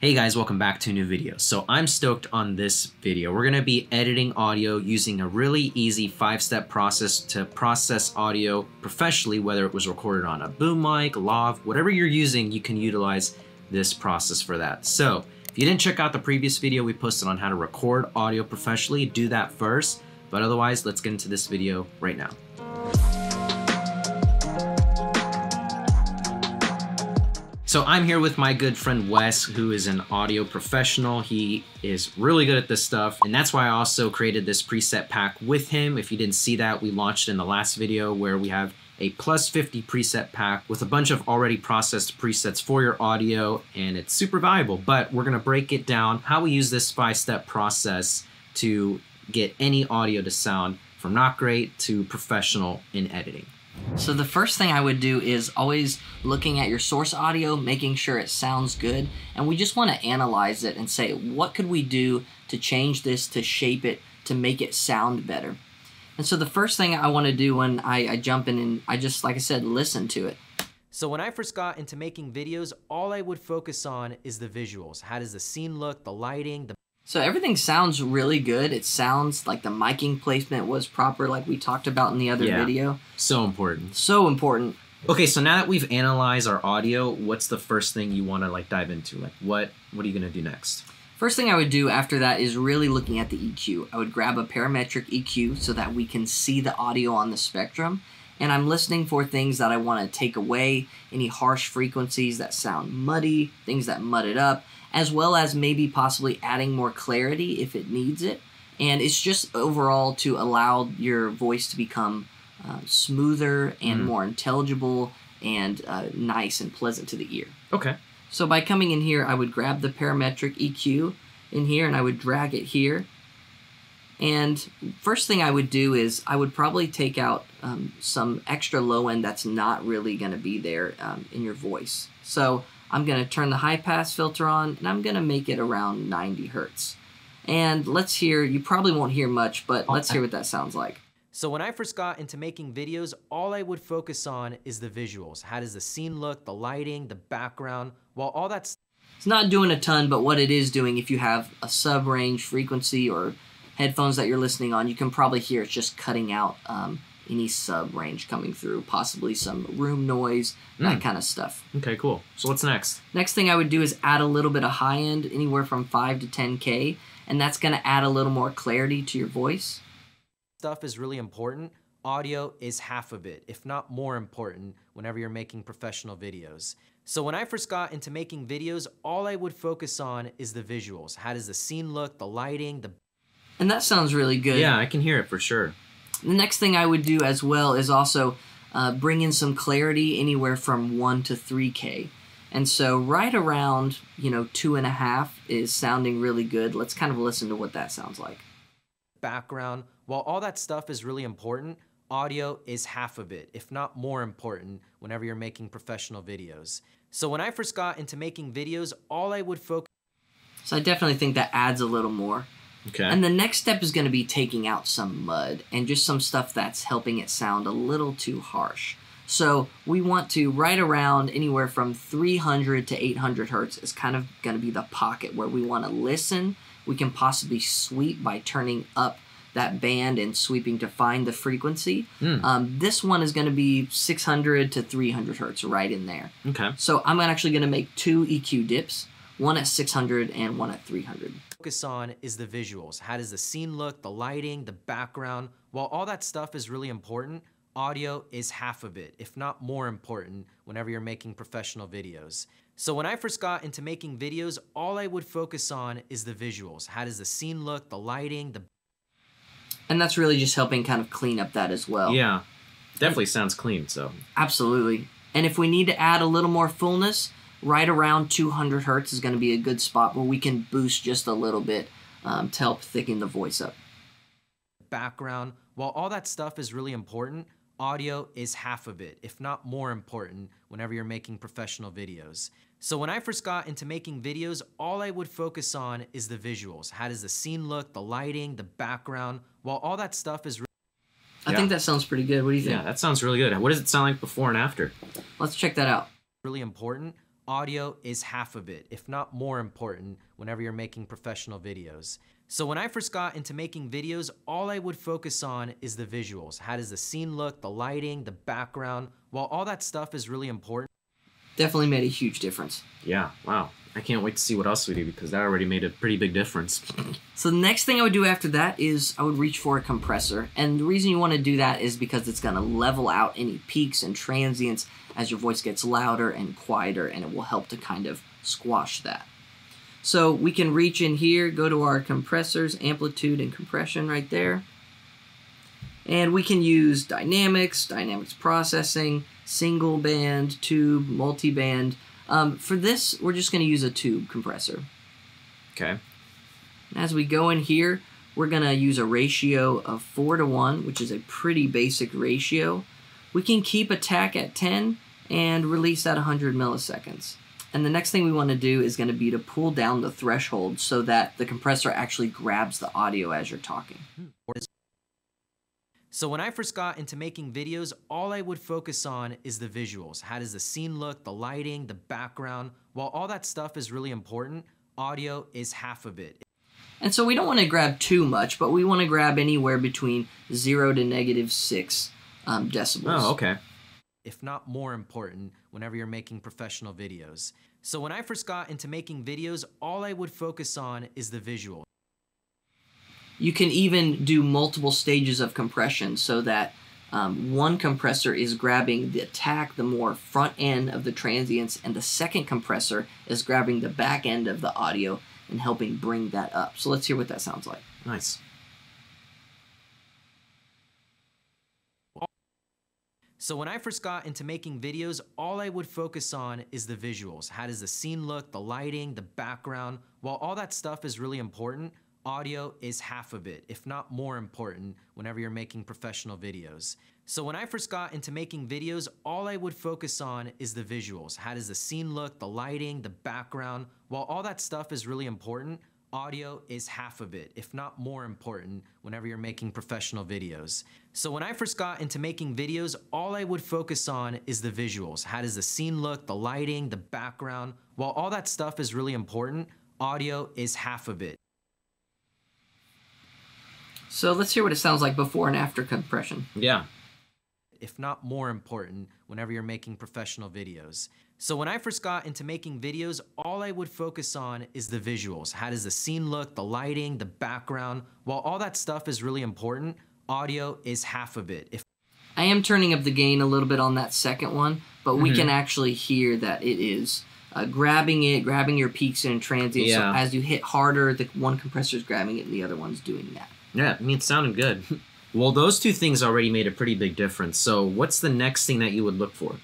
Hey guys, welcome back to a new video. So I'm stoked on this video. We're gonna be editing audio using a really easy five-step process to process audio professionally, whether it was recorded on a boom mic, lav, whatever you're using, you can utilize this process for that. So if you didn't check out the previous video we posted on how to record audio professionally, do that first. But otherwise, let's get into this video right now. So I'm here with my good friend Wes, who is an audio professional. He is really good at this stuff, and that's why I also created this preset pack with him. If you didn't see that, we launched in the last video where we have a plus 50 preset pack with a bunch of already processed presets for your audio, and it's super valuable. But we're gonna break it down how we use this five-step process to get any audio to sound from not great to professional in editing. So the first thing I would do is always looking at your source audio, making sure it sounds good, and we just want to analyze it and say, what could we do to change this, to shape it, to make it sound better? And so the first thing I want to do when I, I jump in and I just, like I said, listen to it. So when I first got into making videos, all I would focus on is the visuals. How does the scene look, the lighting, the so everything sounds really good. It sounds like the miking placement was proper, like we talked about in the other Yeah. video. So important. So important. Okay, so now that we've analyzed our audio, what's the first thing you want to like dive into? Like what what are you going to do next? First thing I would do after that is really looking at the EQ. I would grab a parametric EQ so that we can see the audio on the spectrum. And I'm listening for things that I want to take away, any harsh frequencies that sound muddy, things that mud it up, as well as maybe possibly adding more clarity if it needs it. And it's just overall to allow your voice to become uh, smoother and Mhm. more intelligible and uh, nice and pleasant to the ear. Okay. So by coming in here, I would grab the parametric EQ in here and I would drag it here. And first thing I would do is I would probably take out um, some extra low end that's not really going to be there um, in your voice. So I'm going to turn the high pass filter on and I'm going to make it around 90 hertz. And let's hear, you probably won't hear much, but let's hear what that sounds like. So when I first got into making videos, all I would focus on is the visuals. How does the scene look, the lighting, the background, while all that's... It's not doing a ton, but what it is doing, if you have a sub range frequency or headphones that you're listening on, you can probably hear it's just cutting out um, any sub range coming through, possibly some room noise, that Mm. kind of stuff. Okay, cool. So what's next? Next thing I would do is add a little bit of high end, anywhere from 5 to 10K, and that's going to add a little more clarity to your voice. stuff is really important, audio is half of it, if not more important, whenever you're making professional videos. So when I first got into making videos, all I would focus on is the visuals. How does the scene look, the lighting, the And that sounds really good. Yeah, I can hear it for sure. The next thing I would do as well is also uh, bring in some clarity anywhere from 1 to 3K. And so right around, you know, two and a half is sounding really good. Let's kind of listen to what that sounds like. background, while all that stuff is really important, audio is half of it, if not more important, whenever you're making professional videos. So when I first got into making videos, all I would focus So I definitely think that adds a little more. Okay. And the next step is going to be taking out some mud and just some stuff that's helping it sound a little too harsh. So we want to right around anywhere from 300 to 800 hertz is kind of going to be the pocket where we want to listen. We can possibly sweep by turning up that band and sweeping to find the frequency. Hmm. Um, this one is going to be 600 to 300 hertz right in there. okay. So I'm actually going to make two EQ dips, one at 600 and one at 300. Focus on is the visuals. How does the scene look, the lighting, the background, while all that stuff is really important, audio is half of it, if not more important, whenever you're making professional videos. So when I first got into making videos, all I would focus on is the visuals. How does the scene look, the lighting, the And that's really just helping kind of clean up that as well. Yeah. Definitely sounds clean, so. Absolutely. And if we need to add a little more fullness, right around 200 hertz is going to be a good spot where we can boost just a little bit um, to help thicken the voice up. background, while all that stuff is really important, audio is half of it, if not more important, whenever you're making professional videos. So when I first got into making videos, all I would focus on is the visuals. How does the scene look, the lighting, the background, while all that stuff is I Yeah. think that sounds pretty good. What do you think? Yeah, that sounds really good. What does it sound like before and after? Let's check that out. really important, audio is half of it, if not more important, whenever you're making professional videos. So when I first got into making videos, all I would focus on is the visuals. How does the scene look, the lighting, the background? While all that stuff is really important, Definitely made a huge difference. Yeah, wow. I can't wait to see what else we do because that already made a pretty big difference. So the next thing I would do after that is I would reach for a compressor. And the reason you want to do that is because it's going to level out any peaks and transients as your voice gets louder and quieter and it will help to kind of squash that. So we can reach in here, go to our compressors, amplitude and compression right there. And we can use dynamics, dynamics processing, single band, tube, multi-band. Um, for this, we're just going to use a tube compressor. Okay. As we go in here, we're going to use a ratio of 4 to 1, which is a pretty basic ratio. We can keep attack at 10 and release at 100 milliseconds. And the next thing we want to do is going to be to pull down the threshold so that the compressor actually grabs the audio as you're talking. So when I first got into making videos, all I would focus on is the visuals. How does the scene look, the lighting, the background? While all that stuff is really important, audio is half of it. And so we don't want to grab too much, but we want to grab anywhere between 0 to negative 6 um, decibels. Oh, okay. if not more important, whenever you're making professional videos. So when I first got into making videos, all I would focus on is the visual. You can even do multiple stages of compression so that um, one compressor is grabbing the attack, the more front end of the transients, and the second compressor is grabbing the back end of the audio and helping bring that up. So let's hear what that sounds like. Nice. So when I first got into making videos, all I would focus on is the visuals. How does the scene look, the lighting, the background? While all that stuff is really important, audio is half of it, if not more important, whenever you're making professional videos. So when I first got into making videos, all I would focus on is the visuals. How does the scene look, the lighting, the background? While all that stuff is really important, audio is half of it, if not more important, whenever you're making professional videos. So when I first got into making videos, all I would focus on is the visuals. How does the scene look, the lighting, the background? While all that stuff is really important, audio is half of it. So let's hear what it sounds like before and after compression. Yeah. if not more important, whenever you're making professional videos. So when I first got into making videos, all I would focus on is the visuals. How does the scene look, the lighting, the background? While all that stuff is really important, audio is half of it. If I am turning up the gain a little bit on that second one, but we can actually hear that it is uh, grabbing it, grabbing your peaks and transients. Yeah. So as you hit harder, the one compressor is grabbing it and the other one's doing that. Yeah, I mean, it sounded good. well, those two things already made a pretty big difference. So, what's the next thing that you would look for?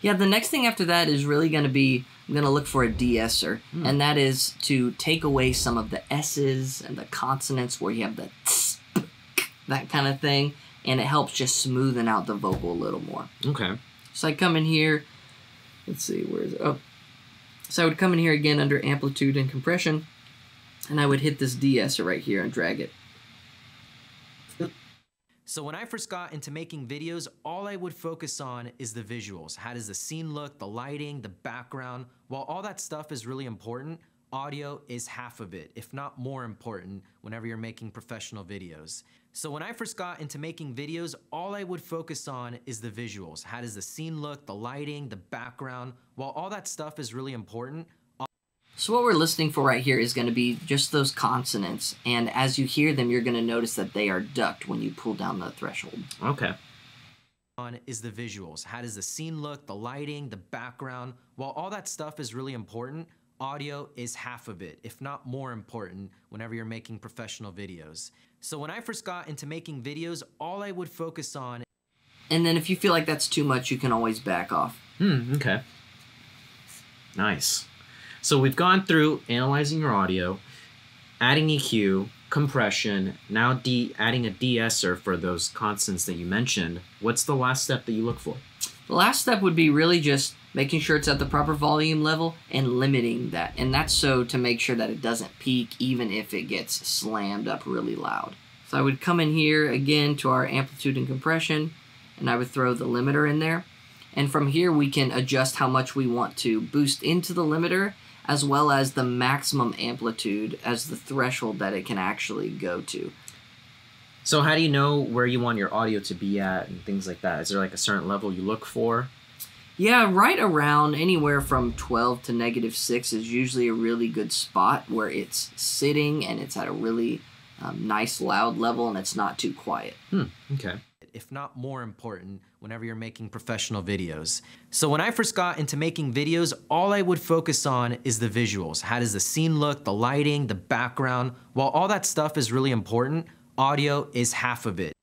Yeah, the next thing after that is really going to be I'm going to look for a de-esser, hmm. and that is to take away some of the S's and the consonants where you have the tss, that kind of thing, and it helps just smoothen out the vocal a little more. Okay. So I come in here. Let's see, where is it? Oh. So I would come in here again under amplitude and compression, and I would hit this de-esser right here and drag it. So when I first got into making videos, all I would focus on is the visuals. How does the scene look, the lighting, the background? While all that stuff is really important, audio is half of it, if not more important, whenever you're making professional videos. So when I first got into making videos, all I would focus on is the visuals. How does the scene look, the lighting, the background? While all that stuff is really important, So what we're listening for right here is going to be just those consonants, and as you hear them, you're going to notice that they are ducked when you pull down the threshold. Okay. on is the visuals. How does the scene look, the lighting, the background? While all that stuff is really important, audio is half of it, if not more important, whenever you're making professional videos. So when I first got into making videos, all I would focus on And then if you feel like that's too much, you can always back off. Hmm, okay. Nice. So we've gone through analyzing your audio, adding EQ, compression, now adding a de-esser for those constants that you mentioned. What's the last step that you look for? The last step would be really just making sure it's at the proper volume level and limiting that. And that's so to make sure that it doesn't peak even if it gets slammed up really loud. So I would come in here again to our amplitude and compression and I would throw the limiter in there. And from here, we can adjust how much we want to boost into the limiter as well as the maximum amplitude as the threshold that it can actually go to. So how do you know where you want your audio to be at and things like that? Is there like a certain level you look for? Yeah, right around anywhere from 12 to negative 6 is usually a really good spot where it's sitting and it's at a really um, nice loud level and it's not too quiet. Hmm. Okay. if not more important, whenever you're making professional videos. So when I first got into making videos, all I would focus on is the visuals. How does the scene look, the lighting, the background? While all that stuff is really important, audio is half of it.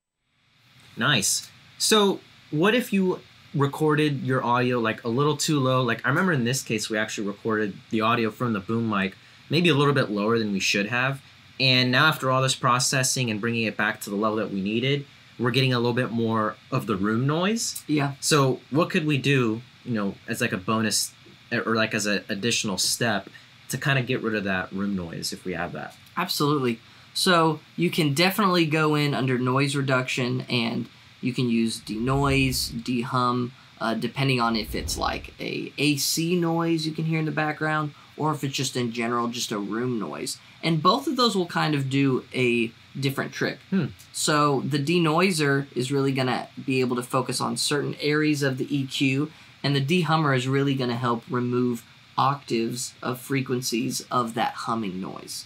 Nice. So what if you recorded your audio like a little too low? Like I remember in this case, we actually recorded the audio from the boom mic maybe a little bit lower than we should have. And now after all this processing and bringing it back to the level that we needed, we're getting a little bit more of the room noise. Yeah. So what could we do, you know, as like a bonus or like as an additional step to kind of get rid of that room noise if we have that? Absolutely. So you can definitely go in under noise reduction and you can use denoise, dehum, uh, depending on if it's like a AC noise you can hear in the background or if it's just in general just a room noise. And both of those will kind of do a different trick. Hmm. So the denoiser is really going to be able to focus on certain areas of the EQ and the dehummer is really going to help remove octaves of frequencies of that humming noise.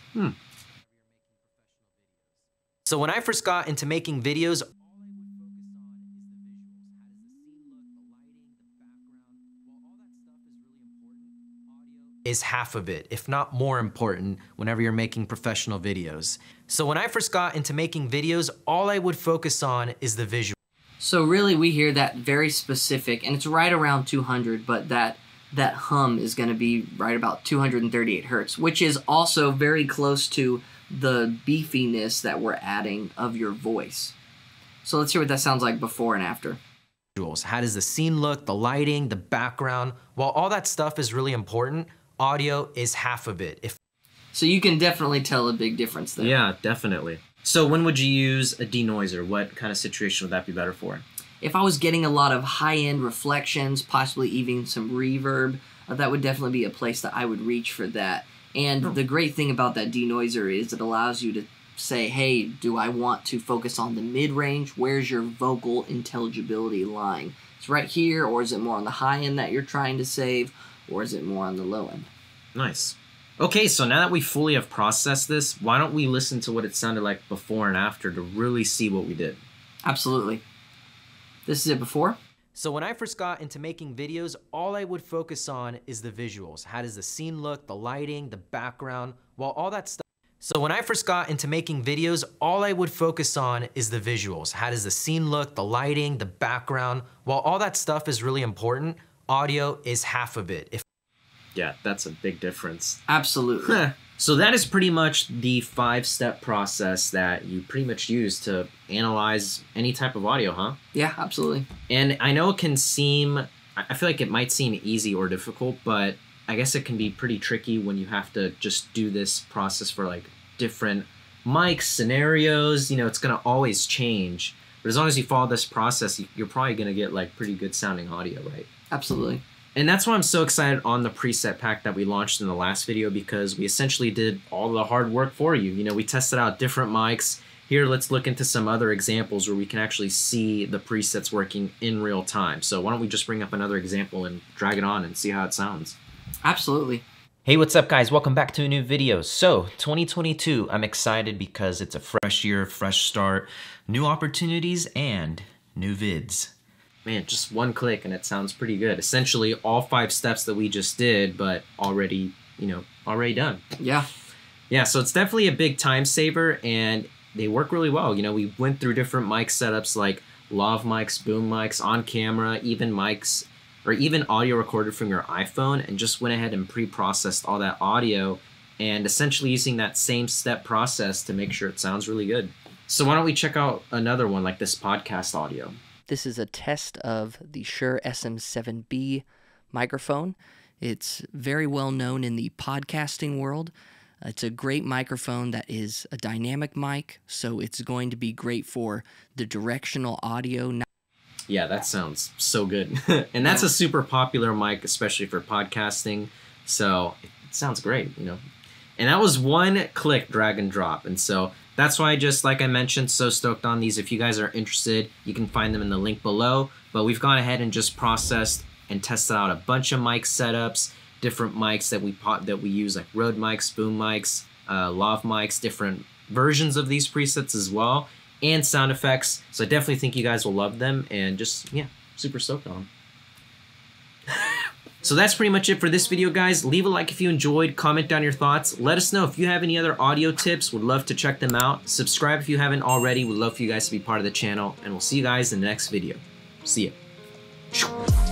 So when I first got into making videos, is half of it, if not more important, whenever you're making professional videos. So when I first got into making videos, all I would focus on is the visual. So really, we hear that very specific, and it's right around 200, but that that hum is going to be right about 238 hertz, which is also very close to the beefiness that we're adding of your voice. So let's hear what that sounds like before and after. visuals. How does the scene look, the lighting, the background? While all that stuff is really important, audio is half of it. If So you can definitely tell a big difference there. Yeah, definitely. So when would you use a denoiser? What kind of situation would that be better for? If I was getting a lot of high end reflections, possibly even some reverb, uh, that would definitely be a place that I would reach for that. And the great thing about that denoiser is it allows you to say, hey, do I want to focus on the mid range? Where's your vocal intelligibility lying? It's right here, or is it more on the high end that you're trying to save, or is it more on the low end? Nice. Okay, so now that we fully have processed this, why don't we listen to what it sounded like before and after to really see what we did? Absolutely. This is it before. So when I first got into making videos, all I would focus on is the visuals. How does the scene look, the lighting, the background, while all that stuff. So when I first got into making videos, all I would focus on is the visuals. How does the scene look, the lighting, the background, while all that stuff is really important, audio is half of it. If Yeah, that's a big difference. Absolutely. so that is pretty much the five step process that you pretty much use to analyze any type of audio, huh? yeah, absolutely. And I know it can seem, I I feel like it might seem easy or difficult, but I guess it can be pretty tricky when you have to just do this process for like different mics, scenarios. You know, it's going to always change. But as long as you follow this process, you're probably going to get like pretty good sounding audio, right? Absolutely. And that's why I'm so excited on the preset pack that we launched in the last video because we essentially did all the hard work for you. You know, we tested out different mics. Here, let's look into some other examples where we can actually see the presets working in real time. So why don't we just bring up another example and drag it on and see how it sounds? Absolutely. Hey, what's up, guys? Welcome back to a new video. So, 2022, I'm excited because it's a fresh year, fresh start, new opportunities, and new vids. Man, just one click and it sounds pretty good. Essentially, all five steps that we just did, but already, you know, already done. Yeah. Yeah, so it's definitely a big time saver and they work really well. You know, we went through different mic setups like lav mics, boom mics, on camera, even mics, or even audio recorded from your iPhone, and just went ahead and pre processed all that audio and essentially using that same step process to make sure it sounds really good. So, why don't we check out another one like this podcast audio? This is a test of the Shure SM7B microphone. It's very well known in the podcasting world. It's a great microphone that is a dynamic mic, so it's going to be great for the directional audio. Yeah, that sounds so good. and that's a super popular mic, especially for podcasting. So it sounds great, you know. And that was one click drag and drop. And so that's why I just, like I mentioned, so stoked on these. If you guys are interested, you can find them in the link below. But we've gone ahead and just processed and tested out a bunch of mic setups, different mics that we pot that we use, like Rode mics, boom mics, uh, lav mics, different versions of these presets as well, and sound effects. So I definitely think you guys will love them, and just yeah, super stoked on them. So that's pretty much it for this video, guys. Leave a like if you enjoyed, comment down your thoughts. Let us know if you have any other audio tips. Would love to check them out. Subscribe if you haven't already. Would love for you guys to be part of the channel. And we'll see you guys in the next video. See ya.